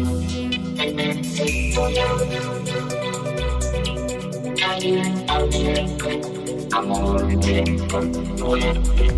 amor, amor, amor, amor,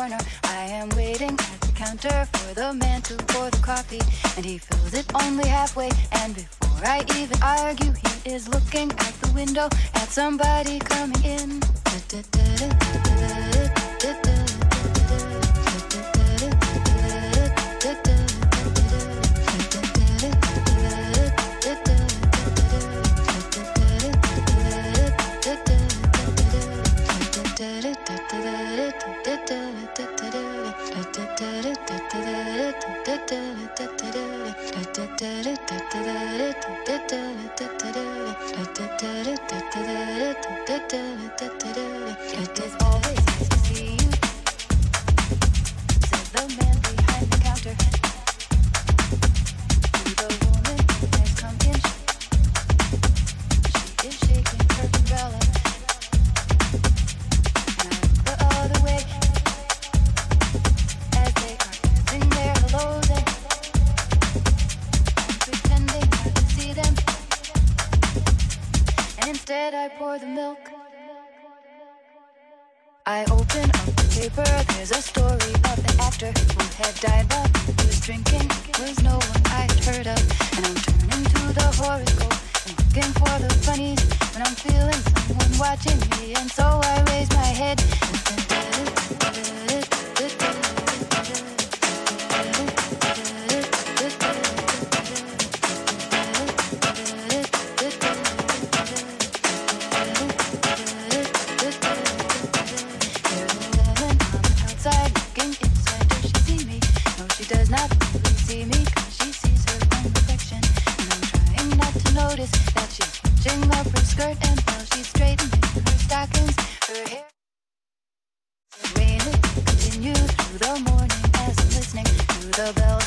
corner. I am waiting at the counter for the man to pour the coffee, and he fills it only halfway. And before I even argue, he is looking out the window at somebody coming in. Da, da, da, the bell.